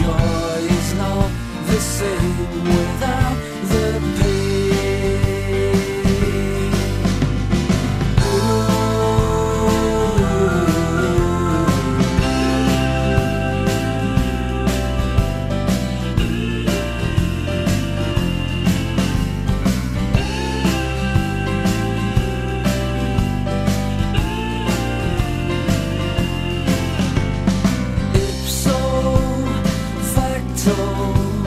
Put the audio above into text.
joy is not the same with. told.